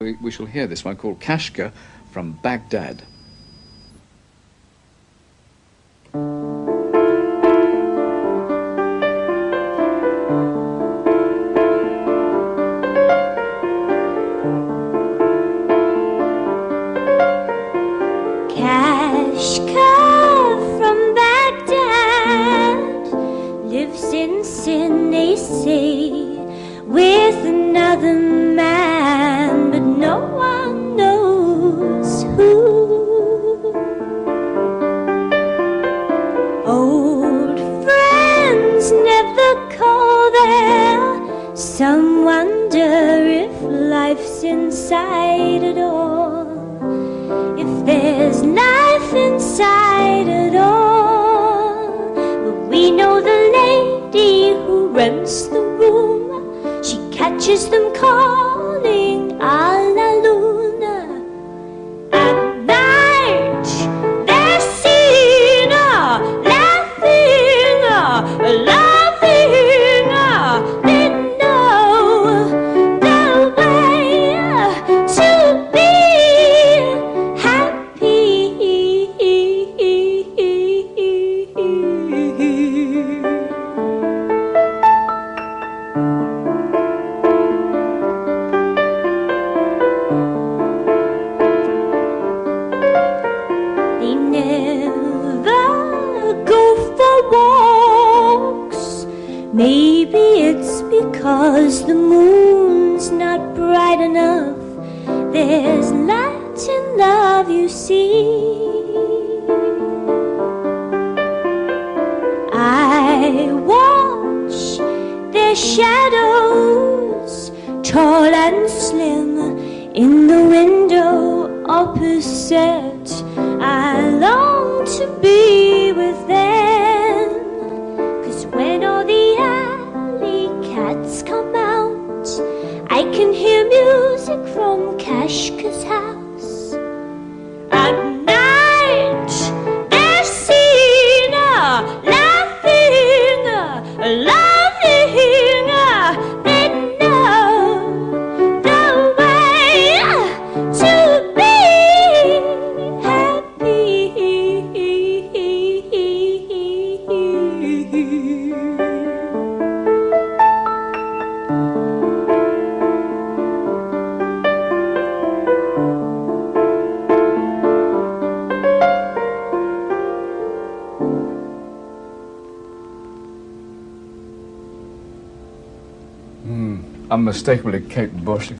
We, shall hear this one called Kashka from Baghdad. Kashka from Baghdad lives in sin, they say, with another Some wonder if life's inside at all. If there's life inside at all. But we know the lady who rents the room. She catches them calling a it's because the moon's not bright enough. There's light in love, you see. I watch their shadows, tall and slim, in the window opposite. I can hear music from Kashka's house. Hmm. Unmistakably Kate Bush.